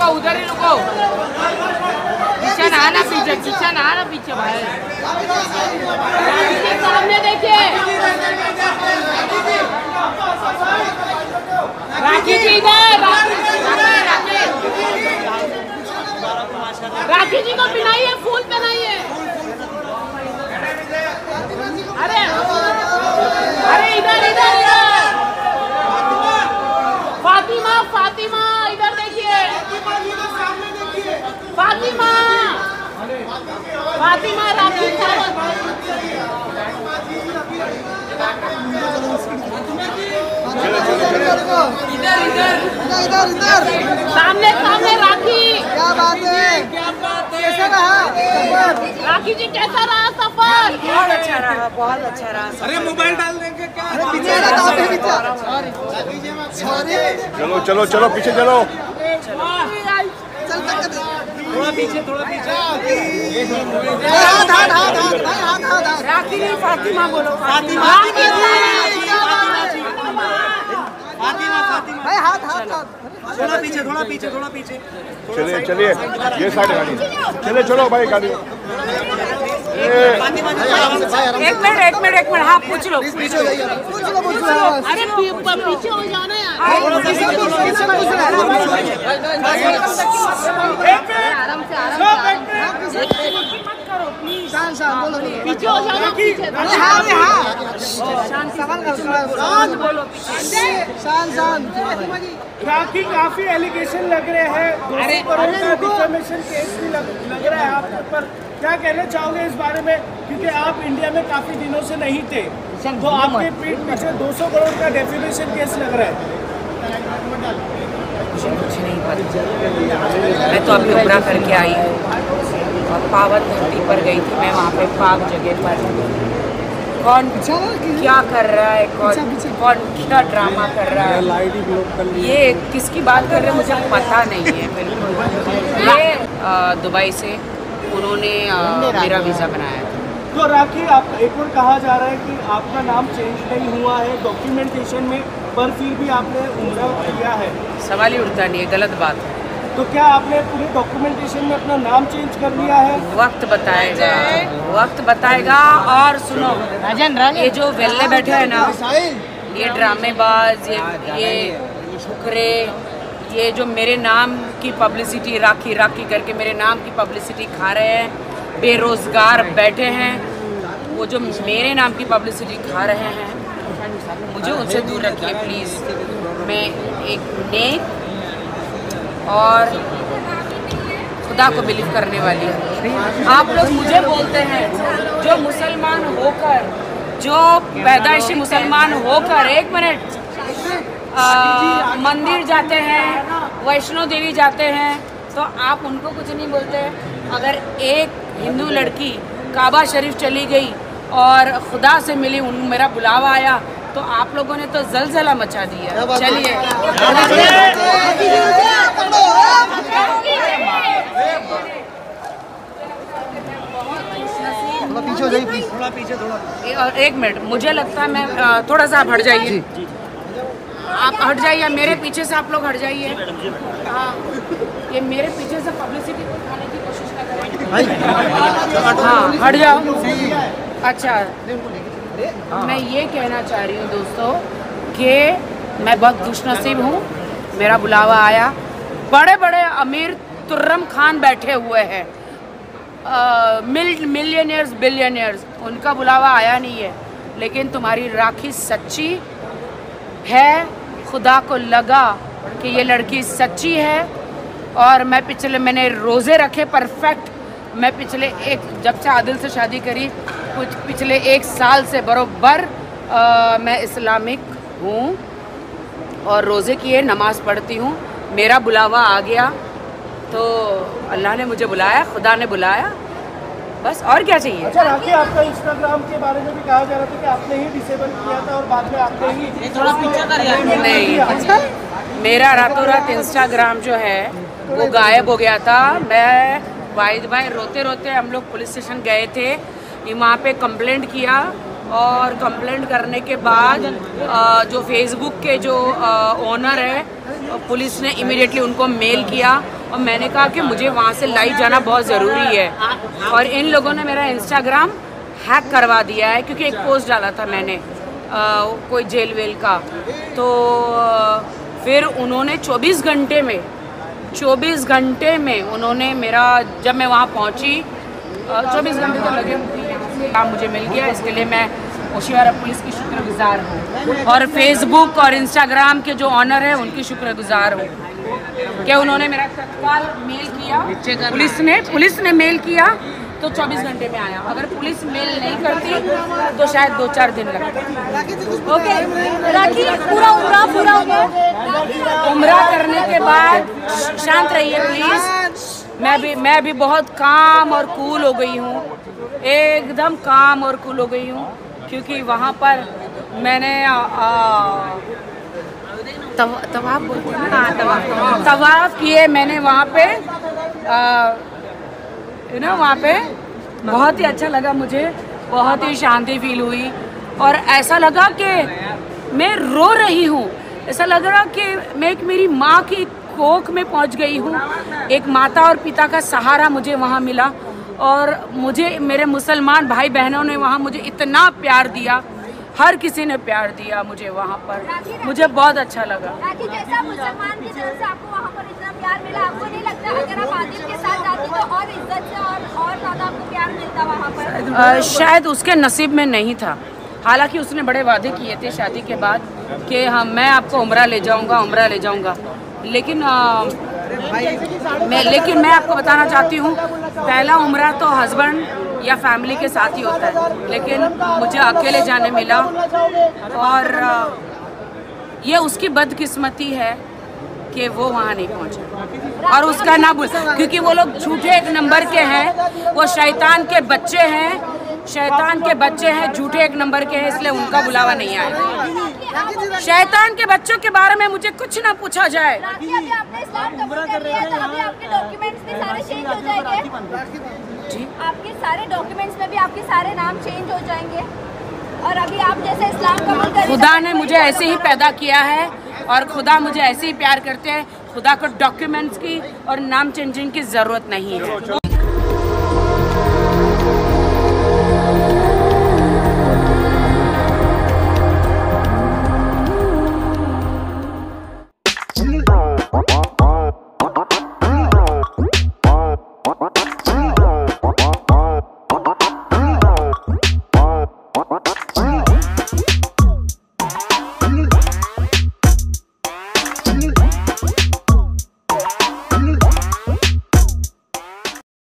रुको, उधर ही रुको। किचन आना, पीछे किचन आना, पीछे भाई। सामने देखिए। राखी जी इधर, राखी जी को पहनाइए फूल पहनाइए अरे अरे इधर इधर इधर। फातिमा फातिमा। फातिमा। फातिमा राखी इधर इधर इधर इधर सामने सामने राखी। क्या बात है कैसा रहा राखी जी कैसा रहा सफ़र? बहुत अच्छा रहा बहुत अच्छा रहा अरे मोबाइल डाल देंगे क्या? अरे पीछे चलो चलो चलो पीछे चलो। थोड़ा पीछे थोड़ा पीछे हाथ हाथ हाथ हाथ भाई हाथ हाथ हाथ राखी नहीं फातिमा बोलो फातिमा फातिमा फातिमा भाई हाथ हाथ हाथ थोड़ा पीछे थोड़ा पीछे थोड़ा पीछे चलिए चलिए ये साइड गाड़ी चले चलो भाई गाड़ी एक मिनट एक मिनट एक मिनट हाँ पूछ लो पूछ लो पूछ लो अरे पीछे हो जाना यार आराम से आराम से शान शान पीछे हो अरे हाँ हाँ। सवाल बोलो। शान शान राखी काफ़ी एलिगेशन लग रहे हैं। करोड़ का डिफेमेशन केस भी लग, लग रहा है आपके ऊपर। क्या कहना चाहोगे इस बारे में? क्योंकि आप इंडिया में काफ़ी दिनों से नहीं थे। तो आपके पीठ पीछे 200 करोड़ का डेफिनेशन केस लग रहा है। कुछ नहीं पता। मैं तो अभी उमरा करके आई हूँ। पावन धरती पर गई थी मैं वहाँ पे पाक जगह पर। कौन क्या कर रहा है? कौन कौन क्या ड्रामा कर रहा है? ये किसकी बात कर रहे हैं? मुझे पता नहीं है बिल्कुल। ये दुबई से उन्होंने मेरा वीज़ा बनाया था। तो राखी आप एक और कहा जा रहा है कि आपका नाम चेंज नहीं हुआ है। डॉक्यूमेंटेशन में पर फिर भी आपने उम्र किया है। सवाल ही उठता नहीं है गलत बात है। तो क्या आपने पूरे डॉक्यूमेंटेशन में अपना नाम चेंज कर लिया है? वक्त बताएगा वक्त बताएगा और सुनो राजन ये जो वेल्ले बैठे हैं ना ये ड्रामेबाज ये ये फुकरे ये जो मेरे नाम की पब्लिसिटी राखी राखी करके मेरे नाम की पब्लिसिटी खा रहे हैं बेरोजगार बैठे हैं वो जो मेरे नाम की पब्लिसिटी खा रहे हैं मुझे उनसे दूर रखिए प्लीज़ मैं एक नेक और खुदा को बिलीव करने वाली हूँ। आप लोग मुझे बोलते हैं, जो मुसलमान होकर, जो पैदाइशी मुसलमान होकर, एक मिनट मंदिर जाते हैं, वैष्णो देवी जाते हैं तो आप उनको कुछ नहीं बोलते अगर एक हिंदू लड़की काबा शरीफ चली गई और खुदा से मिली, उन, मेरा बुलावा आया तो आप लोगों ने तो जलजला मचा दिया चलिए। थोड़ा पीछे हो जाइए प्लीज़ थोड़ा पीछे थोड़ा। ए- और एक मिनट मुझे लगता है मैं थोड़ा सा आप हट जाइए। आप हट जाइए मेरे पीछे से आप लोग हट जाइए। हाँ ये मेरे पीछे से पब्लिसिटी को उठाने की कोशिश ना करें हाँ। हट जाओ। अच्छा। मैं ये कहना चाह रही हूँ दोस्तों कि मैं बहुत खुशनसीब हूँ। मेरा बुलावा आया। बड़े बड़े अमीर तुर्रम खान बैठे हुए हैं। मिल मिलियनियर्स बिलियनियर्स उनका बुलावा आया नहीं है। लेकिन तुम्हारी राखी सच्ची है। खुदा को लगा कि ये लड़की सच्ची है। और मैं पिछले मैंने रोज़े रखे परफेक्ट। मैं पिछले एक जब से आदिल से शादी करी कुछ पिछले एक साल से बरोबर मैं इस्लामिक हूँ और रोज़े किए नमाज़ पढ़ती हूँ। मेरा बुलावा आ गया तो अल्लाह ने मुझे बुलाया खुदा ने बुलाया। बस और क्या चाहिए? अच्छा राखी आपका इंस्टाग्राम के बारे में भी कहा जा रहा था कि आपने ही डिसेबल किया था और बाद में आपने ही थोड़ा पीछे नहीं। अच्छा? मेरा रातों रात इंस्टाग्राम जो है वो गायब हो गया था। मैं वाहिद भाई रोते रोते हम लोग पुलिस स्टेशन गए थे। वहाँ पे कंप्लेंट किया और कंप्लेंट करने के बाद जो फेसबुक के जो ओनर है पुलिस ने इमिडिएटली उनको मेल किया और मैंने कहा कि मुझे वहाँ से लाइव जाना बहुत ज़रूरी है। और इन लोगों ने मेरा इंस्टाग्राम हैक करवा दिया है क्योंकि एक पोस्ट डाला था मैंने अ, कोई जेल वेल का। तो फिर उन्होंने 24 घंटे में 24 घंटे में उन्होंने मेरा जब मैं वहाँ पहुँची चौबीस घंटे तो लगे। काम मुझे मिल गया इसके लिए मैं होशियारा पुलिस की शुक्रगुजार हूँ। और फेसबुक और इंस्टाग्राम के जो ऑनर है उनकी शुक्रगुजार हूँ। कि उन्होंने मेरा तत्काल मेल किया? पुलिस ने पुलिस ने मेल किया तो 24 घंटे में आया। अगर पुलिस मेल नहीं करती तो शायद दो चार दिन लगते ओके राखी पूरा उमरा पूरा हो गया उम्र करने के बाद शांत रहिए प्लीज़ मैं भी मैं भी बहुत काम और कूल हो गई हूँ। एकदम काम और कुल हो गई हूँ क्योंकि वहाँ पर मैंने तवाफ हैं हाँ, तवाफ तवाफ। किए मैंने वहाँ पे यू नो वहाँ पे बहुत ही अच्छा लगा मुझे बहुत ही शांति फील हुई। और ऐसा लगा कि मैं रो रही हूँ ऐसा लग रहा कि मैं एक मेरी माँ की कोख में पहुँच गई हूँ। एक माता और पिता का सहारा मुझे वहाँ मिला। और मुझे मेरे मुसलमान भाई बहनों ने वहाँ मुझे इतना प्यार दिया हर किसी ने प्यार दिया मुझे वहाँ पर। मुझे बहुत अच्छा लगा। जैसा मुसलमान की तरफ़ से आपको वहाँ पर इतना प्यार मिला आपको नहीं लगता अगर आप आदिल के साथ जाती तो और इज़्ज़त से और और ज़्यादा आपको प्यार मिलता वहाँ पर? शायद उसके नसीब में नहीं था। हालाँकि उसने बड़े वादे किए थे शादी के बाद कि हम मैं आपको उम्र ले जाऊँगा उम्र ले जाऊँगा। लेकिन अ, मैं, लेकिन मैं आपको बताना चाहती हूँ, पहला उम्र तो हस्बैंड या फैमिली के साथ ही होता है, लेकिन मुझे अकेले जाने मिला और ये उसकी बदकिस्मती है कि वो वहाँ नहीं पहुँचा। और उसका ना बुल क्योंकि वो लोग झूठे एक नंबर के हैं, वो शैतान के बच्चे हैं, शैतान के बच्चे हैं, झूठे एक नंबर के हैं, इसलिए उनका बुलावा नहीं आया। शैतान के बच्चों के बारे में मुझे कुछ ना पूछा जाए। राखी अभी आपने इस्लाम कबूल कर लिया है तो अभी आपके सारे चेंज हो जाएँगे। जी। आपके सारे डॉक्यूमेंट्स में भी आपके सारे नाम चेंज हो जाएँगे। और अभी आप जैसे इस्लाम कबूल कर खुदा ने मुझे ऐसे ही पैदा किया है और खुदा मुझे ऐसे ही प्यार करते हैं। खुदा को डॉक्यूमेंट्स की और नाम चेंजिंग की ज़रूरत नहीं है।